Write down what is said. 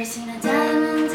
Never seen a diamond